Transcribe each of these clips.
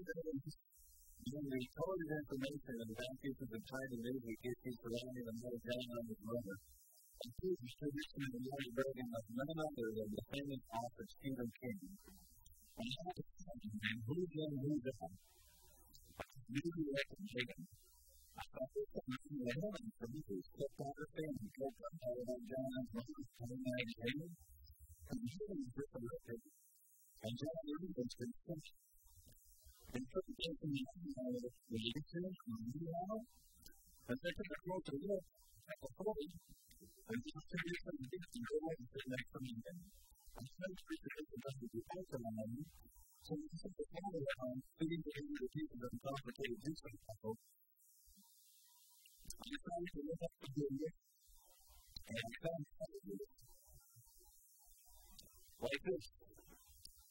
evidence using intelligent information and the of trying to mitigate surrounding the murder going on this murder. Accused of the more version of none other than the famous author Stephen King. And that is something who's in, who's out. Maybe I can take him. I thought this was not the woman for me who stepped out of things and all that John and Moses coming out of the And he was And John Rubin's been Thank you. a some and And and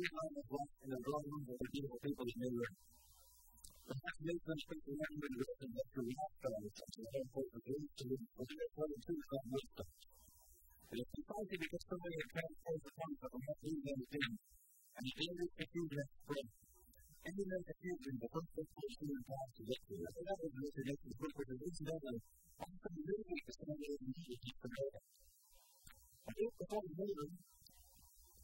people out of black in the drawing room that were beautiful people that knew her. Perhaps make them speak the language of the natural lifestyle of such a home for the belief to live for their brother too is not wisdom. It is precisely because somebody had transposed the concept of what we then did, and the English confusion spread. Indian confusion, the first principle of human past is that the other is the next is which is incidentally often really the same way we need to keep from data. I think the whole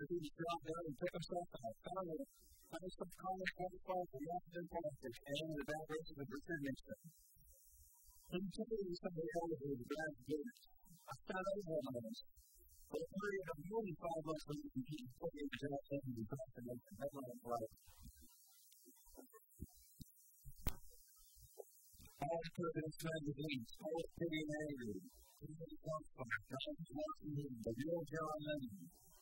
I think he dropped out and picked himself up. Found it. Found some college qualified for Washington politics and the evaluation of Richard Nixon. And he told me somebody else who was glad to do it. I found out what I was. But it worried about only five months when you can put in jail and you drop and make the headline of life. All turbulence magazines, all pity and anger, all the crossfire, John's watching him, the real John Lennon,